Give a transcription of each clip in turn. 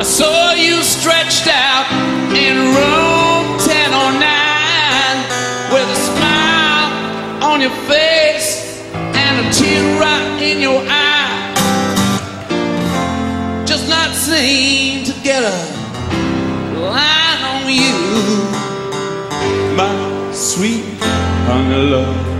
I saw you stretched out in room 1009 with a smile on your face and a tear right in your eye. Just not seem together, line on you, my sweet honey love.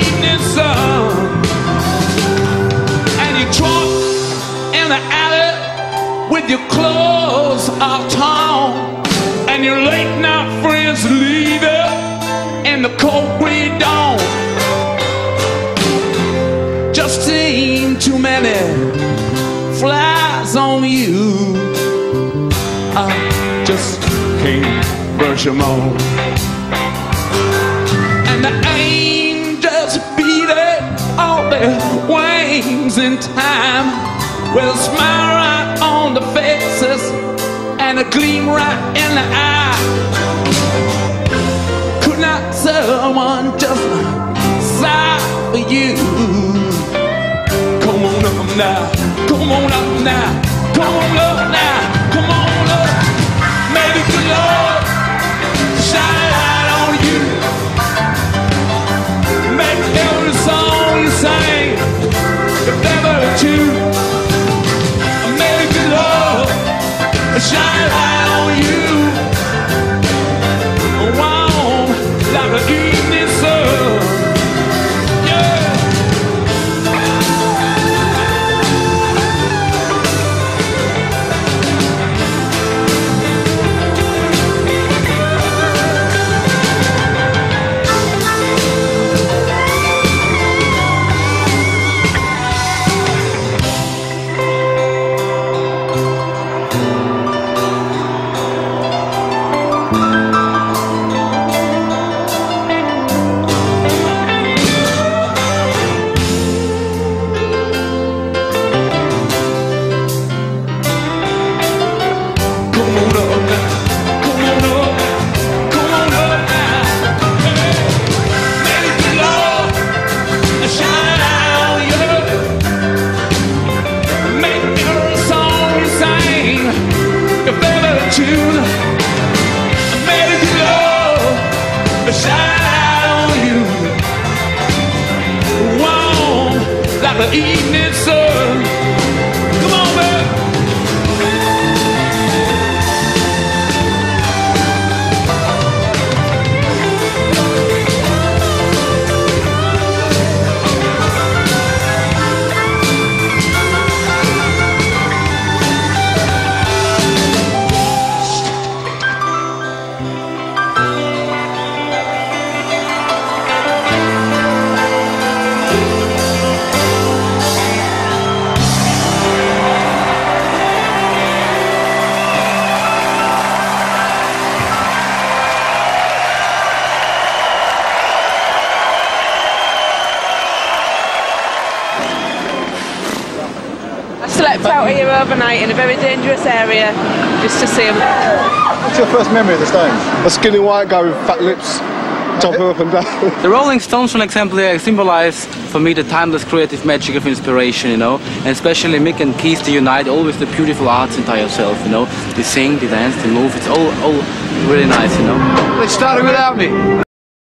with your clothes all torn. And your late night friends leave you in the cold gray dawn just seen too many flies on you. I just can't brush them all. And the angels beating all their wings in time with a smile right on the faces and a gleam right in the eye. Could not someone just sigh for you? Come on up now, come on up now, shine a on you. The evening sun. Slept out here overnight in a very dangerous area just to see them. What's your first memory of the Stones? A skinny white guy with fat lips, jumping up and down. The Rolling Stones, for example, they symbolize for me the timeless creative magic of inspiration, you know, and especially Mick and Keith, they unite all with the beautiful arts entire self, you know. They sing, they dance, they move, it's all, all really nice, you know. They started without me.